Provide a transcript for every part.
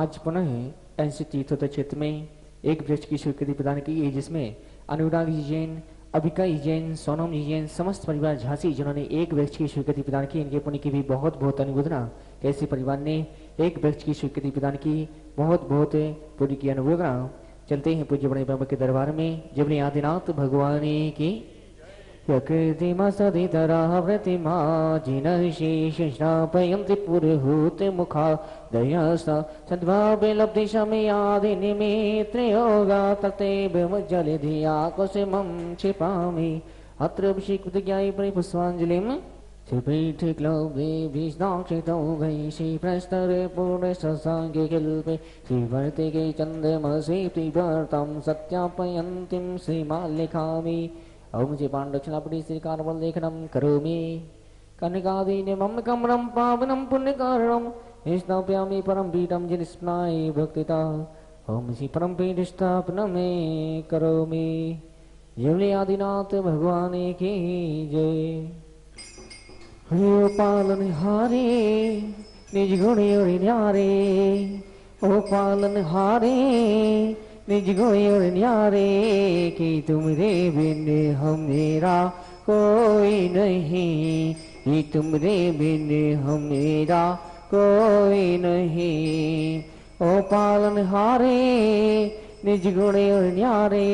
आज पुनः ऐसे तीर्थ क्षेत्र में एक वृक्ष की स्वीकृति प्रदान की गई, जिसमें अनुराग जी जैन, अभिका जैन, सोनम जी जैन, समस्त परिवार झांसी, जिन्होंने एक वृक्ष की स्वीकृति प्रदान की। इनके पुण्य की भी बहुत बहुत अनुमोदना कैसे परिवार ने एक वृक्ष की स्वीकृति प्रदान की, बहुत बहुत पुण्य की अनुमोदना चलते हैं पूज्य बड़े बाबा के दरबार में जबने आदिनाथ भगवान की प्रकृतिमसदितराः व्रतिमा जिनशेषापयन्ति पुरुहूतिमुखा दया सद्वाभियादिनिमित्रयोगा तेभ्य कुसुमं क्षिपामि। अत्र श्रीकृतिज्ञायै प्रष्पाञ्जलिं क्षिपीठिले दाक्षितौ वै श्रीप्रस्तरे पूर्णसाङ्गेल्पे श्रीभर्तिके चन्द्रमसीति भर्तां सत्यापयन्तीं श्रीमाल्लिखामि श्री कारवल लेखनम करोमि। कनिकादीने मम कमरम पावनम पुण्य कारणम स्नाप्यामि परम पीठम जिन स्नाय भक्तिता। ओम श्री परम पीठ स्थापन में करोमि। जवले आदिनाथ भगवान की जय। हरियो पालन हारे निज गुण और न्यारे। ओ पालन हारे निज गोयर न्यारे कि तुमरे बिन हमेरा कोई नहीं। कि तुमरे बिन हमेरा कोई नहीं। ओ पालन हारे निज गुण और न्यारे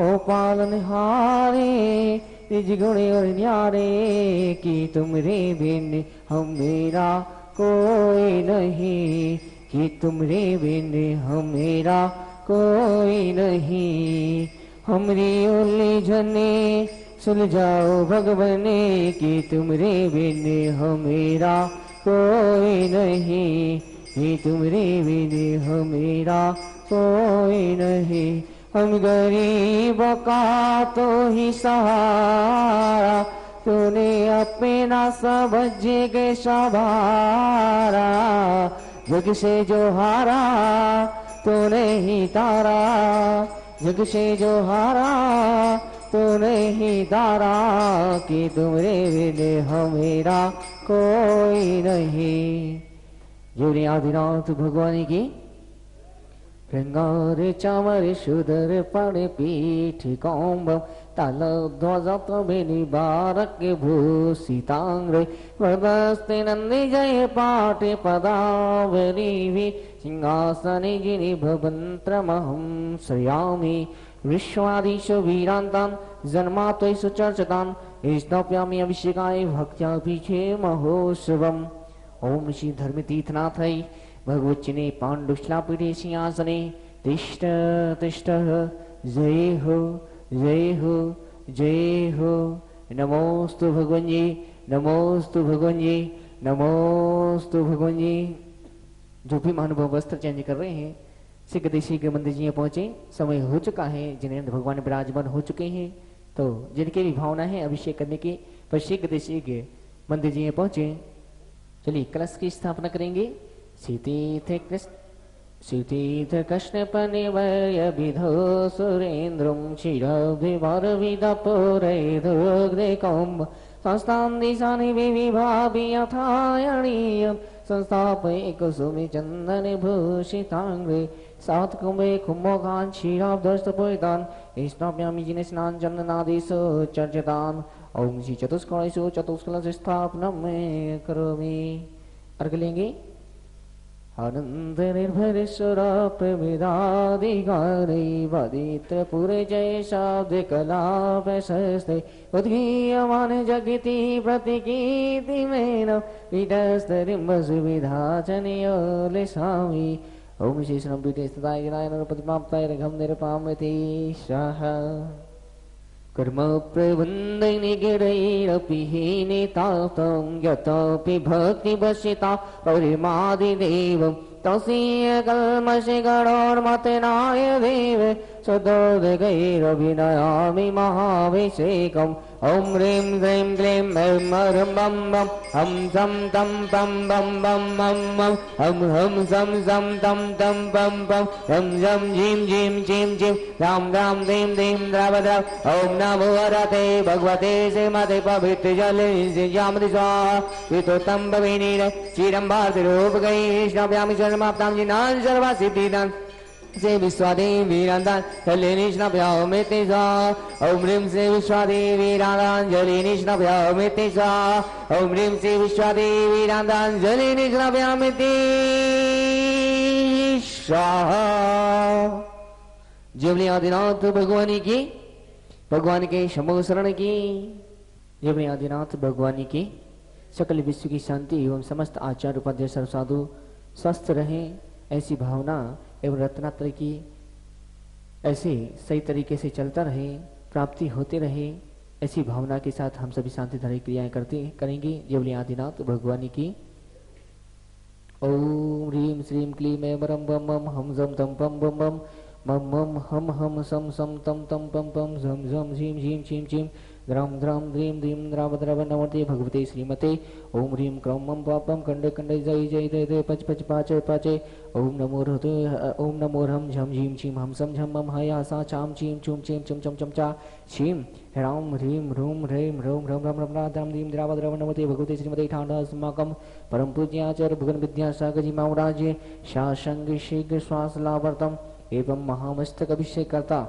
ओ पालन हारे निज गुण और न्यारे कि तुमरे बिन हमेरा कोई नहीं। कि तुमरे बिन हम मेरा कोई नहीं। हमरी उलझने, सुलझाओ भगवने कि तुमरे बिन हमेरा कोई नहीं। कि तुमरे बिन हमेरा कोई नहीं। हम गरीब का तो ही सहारा, तूने अपना समझ के सवारा। जग से जो हारा तूने ही तारा जग से जो हारा, तूने ही तारा कि तुमरे बिन हमेरा कोई नहीं। जोड़ी आदिनाथ भगवान की रंगार चामर सुदर पड़ पीठ कौम्बम ताल ध्वज तबेनि बारक भूषितांग्रे। वरदस्ते नंदी जय पाठे पदावली सिंहासने गिरि भवन्त्रमहं श्रयामि। विश्वादिश वीरान्तान् जन्मात्वैषु चर्चतान्। स्नाप्यामि अभिषेकाय श्री भगवच्चिने पाण्डुश्लापीठे सिंहासने। तिष्ठ तिष्ठ, जय हो। जय हो जय हो। नमोस्तु भगवान जी नमोस्तु भगवान जी नमोस्तु भगवान जी जो भी महानुभाव वस्त्र चेंज कर रहे हैं, शीघ्र देशी के मंदिर जी पहुँचे। समय हो चुका है जिन्हें भगवान विराजमान हो चुके हैं। तो जिनके भी भावना है अभिषेक करने की, पर शीघ्र देशी के मंदिर जी पहुँचे। चलिए कलश की स्थापना करेंगे। कृष्ण सीतीर्थ कृष्ण पनिवय विधो सुरेन्द्रं शिरभिवरविदपुरैधुग्रे कौम्ब संस्थां दिशानि विविभावि यथायणीयं। संस्थापय कुसुमि चन्दने भूषिताङ्ग्रे सात कुम्भे कुम्भकान् क्षीराब्दस्तपुरितान् स्नाप्यामि जिने स्नान चन्दनादिषु चर्चितान् ओम श्री चतुष्कणेषु चतुष्कलश स्थापनं मे करोमि। अर्घ लेंगे आनंद निर्भर प्रविदादिगानै वदित पुरे जय शाब्द कला प्रशस्ते उद्गीयमान जगति प्रतिकीर्ति मेन। विदस्तरिम्ब सुविधा चनियो लिसामि ओम श्री श्रमपीठे स्थिताय गिराय नरपतिमाप्ताय रघम निरपामति शाह। कर्म प्रबन्धनिगिरैरपि हीनितातं यतोऽपि भक्तिवशिता परिमादिदेवं तस्य कल्मषि गणोर्मतनाय देव सदोदगैरभिनयामि महाभिषेकम्। ॐ ह्रीं ह्रीं क्लीं ऐं बं बं। हं सं तं पं बं बं बं बं हं हं सं सं तं तं पं पं। हं झं झीं झीं झीं झीं रां रां धीं धीं द्रव द्रव ॐ नमो वरते भगवते श्रीमते पवित्रजले श्रीयामति स्वाहा वितोत्तं भविनीर चिरं भारतिरूपकै श्रव्यामि शर्माप्तां जिनान् सर्वा सिद्धिदान् से विश्वादेवी रान्दान् तल्लिनिष्णभ्यामि तेजा ॐ ह्रीं श्री विश्वादेवी रान्दाञ्जलि निष्णभ्यामि तेजा। ॐ ह्रीं श्री विश्वादेवी रान्दाञ्जलि निष्णभ्यामि ते स्वाहा जीवनी आदिनाथ भगवानी की, भगवान के शरण की जीवनी आदिनाथ भगवानी की, सकल विश्व की शांति एवं समस्त आचार्य उपाध्याय सर्व साधु स्वस्थ रहे, ऐसी भावना एवं रत्नात्र की ऐसे सही तरीके से चलता रहे, प्राप्ति होते रहे, ऐसी भावना के साथ हम सभी शांति धारी क्रियाएँ करते, करेंगे। जेवली आदिनाथ, भगवानी की। ओम ह्रीं श्रीं क्लीं ऐं बरं बम बम हम जम तम पम बम बम मम मम हम हम सम सम तम तम पम पम झम झम झीं झीं चीं चीं द्राम द्राम द्रीं द्रीं द्राव द्रव नमते भगवते श्रीमते। ओम ह्रीं क्रौं मम पापम कंडे कंडे जय जय जय जय पच पच पाचे पाचे। ओम नमो ओम नमो ह्रम झम झीं छीं हम सम झम मम हया सा चाम चीं चुम चीं चुम चम चम चा छीं ह्रां ह्रीं ह्रूं ह्रैं ह्रौं ह्रम रम रम राम द्रीं द्राव द्रव नमते भगवते श्रीमते ठाण्डा अस्माकं परम पूज्याचार्य शासंग शीघ्र श्वास लावर्तम एवं महामस्तक अभिषेक करता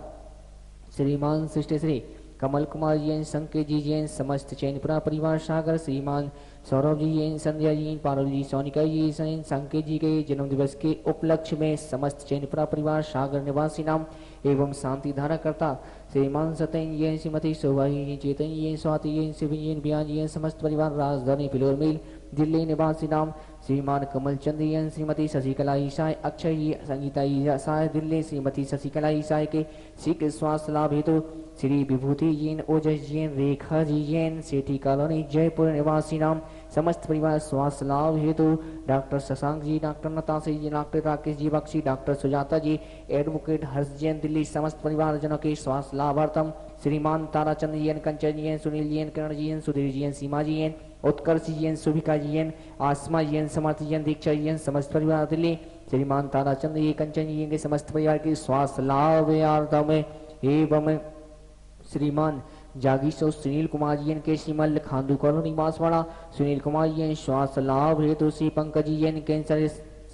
श्रीमान सृष्टि श्री कमल कुमार जी एन संकेत जी जैन समस्त चैनपुरा परिवार सागर श्रीमान सौरभ जी एन संध्या जी पारुल जी सोनिका जी सैन संकेत जी के जन्म दिवस के उपलक्ष्य में समस्त चैनपुरा परिवार सागर निवासी नाम एवं शांति धारा करता श्रीमान सत्यन ये श्रीमती शोभा चेतन ये स्वाति ये शिविन ये बयान ये समस्त परिवार, राजधानी फिलोर मिल, दिल्ली निवासी नाम श्रीमान कमल चंद्र यन श्रीमती शशिकला ईसाई, अक्षय जी संगीता ईसाई, दिल्ली श्रीमती शशिकला ईसाई के शीघ्र स्वास्थ्य लाभ हेतु श्री विभूति जैन ओजस जैन रेखा जी जैन सेठी कॉलोनी जयपुर निवासी नाम समस्त परिवार स्वास्थ्य लाभ हेतु doctor Shashank ji doctor Natashi ji doctor Rakesh ji Bakshi doctor Sujata ji advocate Harsh Jain Delhi समस्त परिवार जनों के स्वास्थ्य लाभार्थम श्रीमान ताराचंद्र जी एन कंचन जी एन सुनील जी एन किरण जी एन सुधीर जी एन सीमा जी एन उत्कर्ष जी एन सुभिका जी एन आसमा जी एन समर्थ जी एन दीक्षा जी एन समस्त परिवार दिल्ली श्रीमान ताराचंद्र जी कंचन जी के समस्त परिवार के स्वास्थ्य लाभार्थम एवं श्रीमान जागीशो सुनील कुमार जी के श्रीमल खांडू कॉलोनी बांसवाड़ा सुनील कुमार जी श्वास लाभ हेतु, श्री पंकज जी कैंसर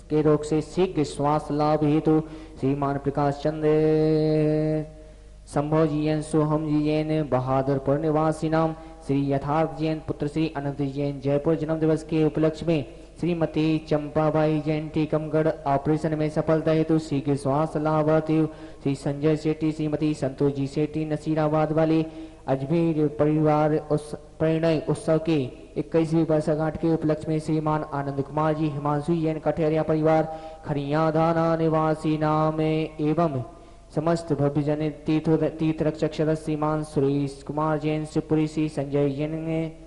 के रोग से शीघ्र श्वास लाभ हेतु, श्रीमान प्रकाश चंद्र संभव जी सोहम जी बहादुरपुर निवासी नाम, श्री यथार्थ जैन पुत्र श्री अनंत जैन जयपुर जन्म दिवस के उपलक्ष्य में श्रीमती चंपाबाई जैन टीकमगढ़ ऑपरेशन में सफलता हेतु शीघ्र स्वास्थ्य लाभ श्री संजय सेठी श्रीमती संतोष जी सेठी नसीराबाद वाले अजमेर परिवार उस, प्रणय उत्सव के इक्कीसवीं वर्षगांठ के उपलक्ष्य में श्रीमान आनंद कुमार जी, हिमांशु जैन कठेरिया परिवार खरिया धाना निवासी नाम एवं समस्त भव्य जन तीर्थ तीर्थ रक्षक सदस्य श्रीमान सुरेश कुमार जैन, शिवपुरी श्री संजय जैन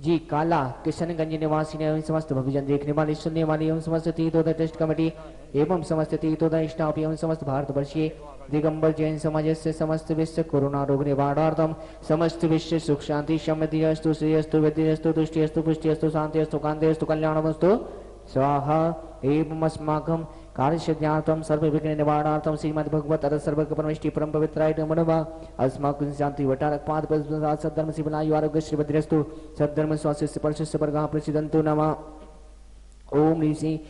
जी, काला किशनगंज निवासी ने समस्त भविजन देखने वाले, सुनने वाले एवं समस्त तीर्थोदय ट्रस्ट कमेटी एवं समस्त तीर्थोदय स्टाफ एवं समस्त भारतवर्षीय दिगंबर जैन समाज से समस्त विश्व कोरोना रोग निवारणार्थम समस्त विश्व सुख, शांति, समृद्धि, अस्तु, श्री अस्तु विद्य अस्तु, तुष्टि अस्तु, पुष्टि अस्तु, शांति अस्तु, कांति अस्तु, कल्याणमस्तु। स्वाहा एवं अस्माकं कार्यसिद्ध्यार्थम सर्व विघ्न निवारणार्थम श्रीमद भगवत अर पवित्राय नमो अस्माकं शांति आरोग्य श्री भद्रस्तु सद्धर्म स्वास्थ्य परशिष्य परगा प्रसिद्धंतु नमः ओम ऋषि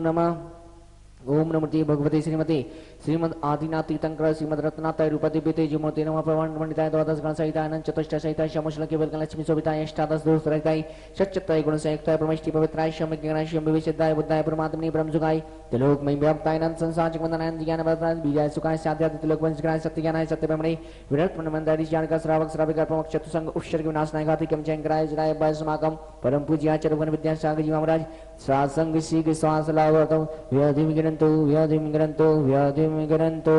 नमः। ओम नमते भगवते श्रीमते। श्रीमद आदिनाथ तीर्थंकर श्रीमद रत्नाताय रूपति पीते जुमूर्ति नमः। प्रवण पंडिताय, द्वादश गण सहिताय, अनंत चतुष्ट सहिताय शमुशल केवल लक्ष्मी शोभिताय, अष्टादश दोष रहिताय सच्चताय गुण संयुक्ताय परमेष्टि पवित्राय शम्य ज्ञानाय शम्य विशुद्धाय बुद्धाय, परमात्मनि ब्रह्म जुगाय त्रिलोक में व्याप्ताय अनंत संसार जगवंदनाय ज्ञान वरदाय बीजाय सुखाय साध्याय त्रिलोक वंश ज्ञानाय सत्य ज्ञानाय सत्य ब्रह्मणे विरत मनमंदारि ज्ञान का श्रावक, श्राविका प्रमुख चतुसंग के विनाशनाय घाति कम चंकराय जराय, बाय, समागम, परम पूज्य आचार्य भगवान विद्यासागर जी महाराज, सासंग शीघ्र श्वास लावतम व्याधिम गिरंतो व्याधिम गिरंतो व्याधिम गिरंतो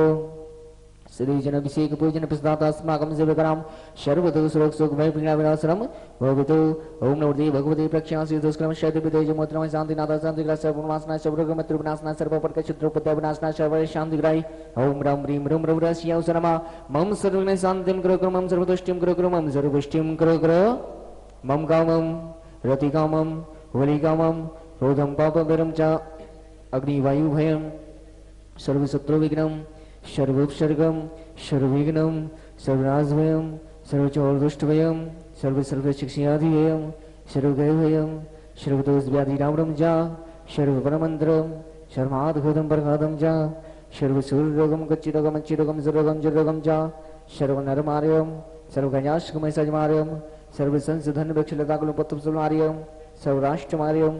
श्रीजन अभिषेक पूजन प्रसादास्माकं सेवकराम सर्वतो श्लोक सुख भय पीड़ा विनाशनम भवतु। ओम नमो देव भगवते प्रक्षासि दुष्कर्म शैत्य विदेज मोत्रम शांति नाथ शांति ग्रह सर्वनाशना सर्वरोग मृत्यु विनाशना सर्वपट शत्रु पत्य विनाशना सर्व शांति ग्राही ओम राम ह्रीं ह्रूं ह्रं रस्यां सरमा मम सर्वने शान्तिं करो करो मम सर्वदुष्टिं करो करो मम सर्वपुष्टिं करो करो मम कामं रतिकामं होलिकामं क्रोधं पापगरं च अग्निवायुभयं, सर्वशत्रुविघ्नं सर्वोपसर्गम सर्वविघ्नम सर्वनाशभयम सर्वचौरदुष्टभयम सर्व सर्व शिक्षाधिभयम सर्वगयभयम सर्वदोष व्याधि रावणम जा सर्वपरमंत्रम सर्वाधघोदम प्रघादम जा सर्वसूर्यरोगम गच्चिरोगम अच्छिरोगम सुरोगम जुरोगम जा सर्वनरमार्यम सर्वगण्याशकमय सजमार्यम सर्वसंसधन वृक्षलताकुल पत्तुसुमार्यम सर्वराष्ट्रमार्यम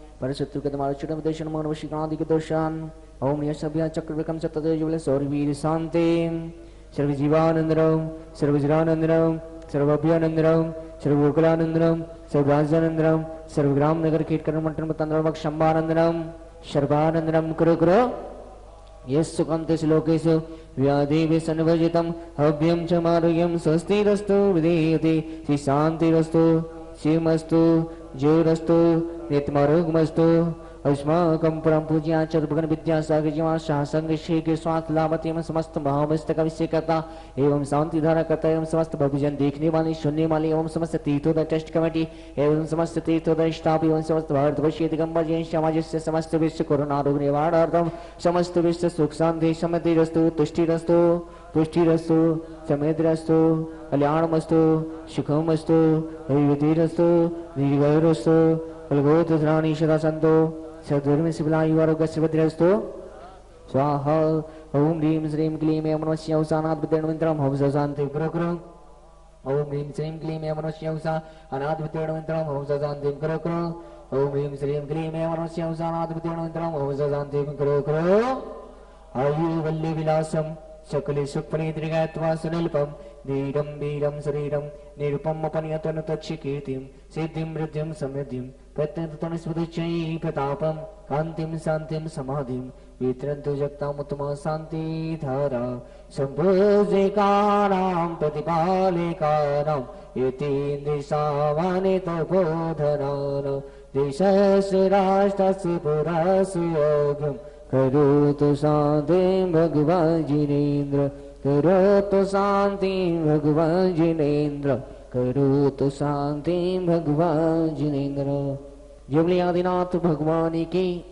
परशत्रु के तुम्हारे चुटम देशन मन वशिकादि के दोषान ओम यशभ्य चक्रविक्रम सत्यजुल सौरवीर शांति। सर्वजीवानंदरम सर्वजरानंदरम सर्वभ्यानंदरम सर्वोकलानंदरम सर्वराजानंदरम सर्वग्राम नगर कीटकरण मंटन तंद्रमक कुरु कुरु। यस्सुकन्तेषु लोकेषु व्याधिविसन्भजितम् हव्यं च मारुह्यं स्वस्तिरस्तु, विधीयते श्रीशान्तिरस्तु शिवमस्तु ज्योरस्तु नित्यमरुग्मस्तु अस्माकं परम पूज्याचार्य भगन विद्यासागर जीवा श्री के लाभत एवं समस्त महामस्तक अभिषेकता एवं शांति धारा करता एवं समस्त भविजन देखने वाली सुनने वाली एवं समस्त तीर्थोदय ट्रस्ट कमेटी, एवं समस्त तीर्थोदय स्टाफ, एवं समस्त भारतवर्षीय दिगंबर जैन समाज से समस्त विश्व कोरोना रोग निवारणार्थम समस्त विश्व सुख शांति समृद्धिरस्तु तुष्टिरस्तु पुष्टिरस्तु समृद्धिरस्तु कल्याणमस्तु सुखमस्तु युतिरस्तु दीर्घरस्तु फलगोत्राणी सदा स्वाहा ओम ह्रीं श्रीं क्लीं यमनस्य औसानाथ विद्याणमन्त्रं हंस शान्ति कुरकुरु ओम ह्रीं श्रीं क्लीं यमनस्य औसा अनाथ विद्याणमन्त्रं हंस शान्ति कुरकुरु ओम ह्रीं श्रीं क्लीं यमनस्य औसानाथ विद्याणमन्त्रं हंस शान्ति कुरकुरु आयु वल्ली विलासम सकले सुखफलित्रिगात्वा सुनिल्पम धीरं वीरं शरीरं निरुपमपनियतनु तच्छकीर्तिं सिद्धिं वृद्धिं समृद्धिं कान्तिं शान्तिं समाधिं वितरन्तु जगतामुत्तमा शान्तिधारा यतीन्द्रिशावानि तपोधनानां देशस्य राष्ट्रस्य पुरस्य योग्यम् करोतु शांति भगवान जिनेन्द्र करो तो शांति भगवान जिनेन्द्र करो तो शांति भगवान जिनेन्द्र। जबली आदिनाथ भगवान की